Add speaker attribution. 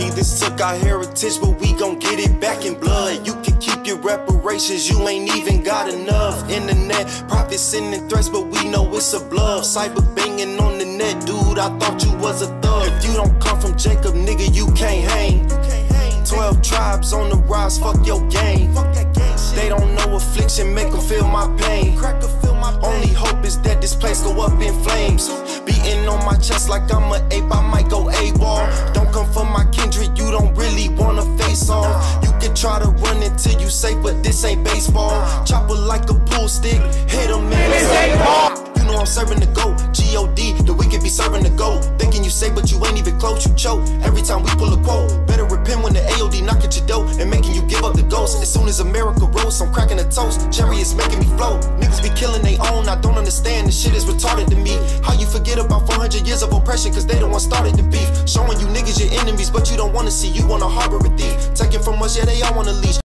Speaker 1: Heathens took our heritage, but we gon' get it back in blood. You can keep your reparations, you ain't even got enough. Internet prophets sending threats, but we know it's a bluff. Cyber banging on the net, dude. I thought you was a thug. If you don't come from Jacob, nigga, you can't hang. Twelve tribes on the rise, fuck your game. They don't know affliction, make them feel my pain. Only hope is that this place go up in flames. Beating on my chest like I'm a ape, I might try to run until you safe, but this ain't baseball. Chopper like a pool stick, hit 'em in the You know I'm serving the goat, G-O-D, the wicked be serving the goat. Thinking you say, but you ain't even close, you choke. Every time we pull a quote, better repent when the AOD knock at your door and making you give up the ghost. As soon as America rolls, I'm cracking a toast. Cherry is making me float. Niggas be killing they own, I don't understand. This shit is retarded to me. How you forget about 400 years of oppression, cause they the one started the beef. Showing you niggas your enemies, but you don't wanna see, you wanna harbor a thief. From us, yeah, they all wanna leash.